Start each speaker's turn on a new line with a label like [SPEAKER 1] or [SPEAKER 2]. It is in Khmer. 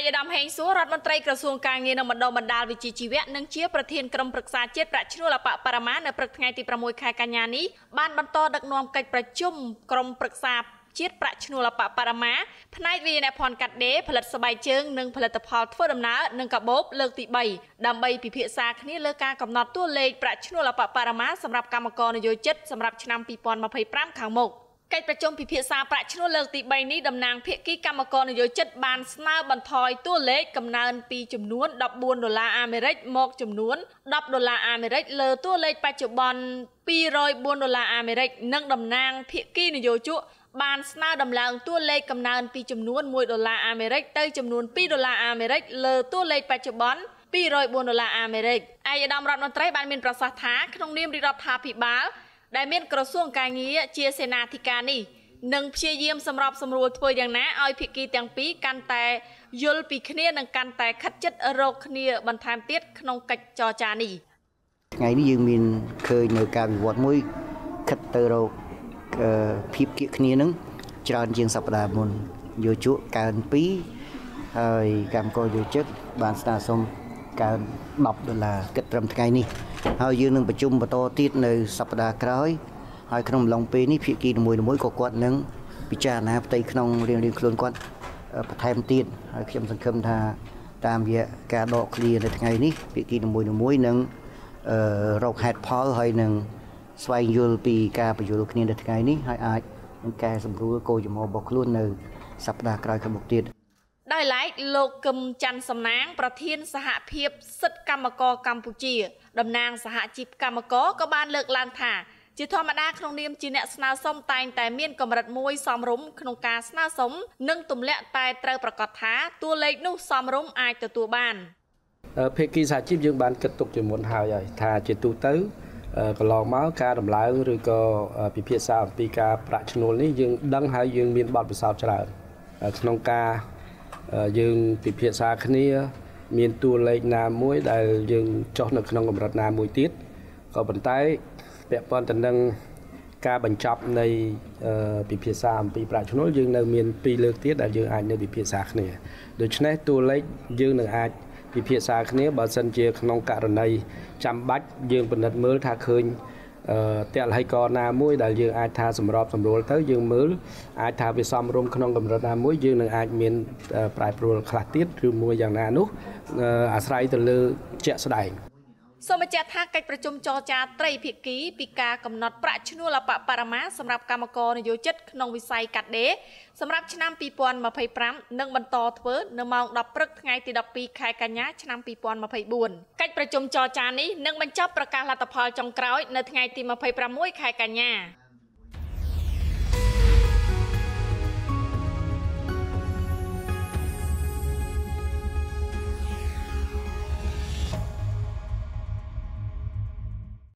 [SPEAKER 1] យឧត្តមហេងសួររដ្ឋមន្ត្រីក្រសួងការងារនិងបណ្ដុំបណ្ដាលវិជ្ជាជីវៈនិងជាប្រធានក្រុមប្រឹក្សាជាតិប្រាក់ឈ្នួលអបបរមានៅព្រឹកថ្ងៃទី6ខែកញ្ញានេះបានបន្តដឹកនាំកិច្ចប្រជុំក្រុមប្រឹក្សាជាតិប្រាក់ឈ្នួលអបបរមាផ្នែកវិញ្ញាណភ័ណ្ឌកាត់ដេរផលិតស្បែកជើងនិងផលិតផលធ្វើដំណើរនិងកាបូបលើកទី3ដើម្បីពិភាក្សាគ្នាលើការកំណត់តួលេខប្រាក់ឈ្នួលអបបរមាសម្រាប់កម្មករនយោជិតសម្រាប់ឆ្នាំ2025ខាងមុខ កិច្ចប្រជុំពិភាក្សាប្រាក់ឈ្នួលលើកទី3នេះតំណាងភាគីកម្មករនយោជិតបានស្នើបន្ថយតួលេខកំណើនពីចំនួន14ដុល្លារអាមេរិកមកចំនួន10ដុល្លារអាមេរិកលើតួលេខបច្ចុប្បន្ន204ដុល្លារអាមេរិកនិងតំណាងភាគីនយោជកបានស្នើដំឡើងតួលេខកំណើនពីចំនួន1ដុល្លារអាមេរិកទៅចំនួន2ដុល្លារអាមេរិកលើតួលេខបច្ចុប្បន្ន204ដុល្លារអាមេរិកឯកឧត្តមរដ្ឋមន្ត្រីបានមានប្រសាសន៍ថាក្នុងនាមរដ្ឋាភិបាល ដែលមានក្រសួងការងារជាសេនាធិការនេះនឹងព្យាយាមសម្របសម្រួលធ្វើយ៉ាងណាឲ្យភាគីទាំងពីរកាន់តែយល់ពីគ្នានិងកាន់តែខិតជិតរកគ្នាបន្ថែមទៀតក្នុងកិច្ចចរចានេះ
[SPEAKER 2] ថ្ងៃនេះយើងមានឃើញនៅការវិវត្តមួយខិតទៅរកភាពគៀកគ្នានឹងច្រើនជាងសប្តាហ៍មុនយោជកកើន2ហើយកម្មករយោជិតបានស្នើសុំកើន10ដុល្លារគិតត្រឹមថ្ងៃនេះ ហើយយើងនឹងប្រជុំបន្តទៀតនៅសប្តាហ៍ក្រោយហើយក្នុងអំឡុងពេលនេះភាគីនីមួយៗក៏គាត់នឹងពិចារណាផ្ទៃក្នុងរៀងៗខ្លួនគាត់បន្ថែមទៀតហើយខ្ញុំសង្ឃឹមថាតាមរយៈការដកឃ្លានៅថ្ងៃនេះភាគីនីមួយៗនឹងរកហេតុផលហើយនឹងស្វែងយល់ពីការបញ្យល់គ្នានៅថ្ងៃនេះហើយអាចនឹងកែសម្រួលគោលចំហរបស់ខ្លួននៅសប្តាហ៍ក្រោយខាងមុខទៀត
[SPEAKER 1] ដោយឡែកលោកកឹមច័ន្ទសំណាង ប្រធានសហភាពសិទ្ធិកម្មករកម្ពុជាតំណាងសហជីពកម្មករក៏បានលើកឡើងថាជាធម្មតាក្នុងនាមជាអ្នកស្នើសុំតែងតែមានកម្រិតមួយសមរម្យក្នុងការស្នើសុំនិងទម្លាក់តែត្រូវប្រកាសថាតួលេខនោះសមរម្យអាចទទួលបាន
[SPEAKER 3] ភាគីសហជីពយើងបានគិតទុកជាមុនហើយហើយថាជាទូទៅកន្លងមកការដំឡើងឬក៏ពិភាក្សាអំពីការប្រាក់ឈ្នួលនេះយើងដឹងហើយយើងមានបទពិសោធន៍ច្រើនក្នុងការ យើងពិភាក្សាគ្នា មានតួលេខណាមួយដែលយើងចុះនៅក្នុងកម្រិតណាមួយទៀតក៏ប៉ុន្តែពាក់ព័ន្ធទៅនឹងការបញ្ចប់នៃពិភាក្សាអំពីប្រាក់ឈ្នួលយើងនៅមាន2លើកទៀតដែលយើងអាចនៅពិភាក្សាគ្នាដូច្នេះតួលេខយើងនឹងអាចពិភាក្សាគ្នាបើសិនជាក្នុងករណីចាំបាច់យើងពិនិត្យមើលថាឃើញ តលហិកណាមួយដែលយើងអាចថាសម្របសម្រួលទៅយើងមើលអាចថាវាសមរម្យក្នុងកម្រិតណាមួយយើងនឹងអាចមានប្រែប្រួលខ្លះទៀតឬមួយយ៉ាងណានោះអាស្រ័យទៅលើជាក់ស្ដែង
[SPEAKER 1] សូមបញ្ជាក់ថាកិច្ចប្រជុំចរចាត្រីភាគីពីការកំណត់ប្រាក់ឈ្នួលអបបរមាសម្រាប់កម្មករនយោជិតក្នុងវិស័យកាត់ដេរសម្រាប់ឆ្នាំ2025នឹងបន្តធ្វើនៅម៉ោង10ព្រឹកថ្ងៃទី12ខែកញ្ញាឆ្នាំ2024កិច្ចប្រជុំចរចានេះនឹងបញ្ចប់ប្រកាសលទ្ធផលចុងក្រោយនៅថ្ងៃទី26ខែកញ្ញា